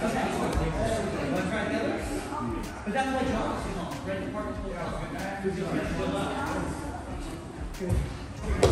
But that's what jobs, you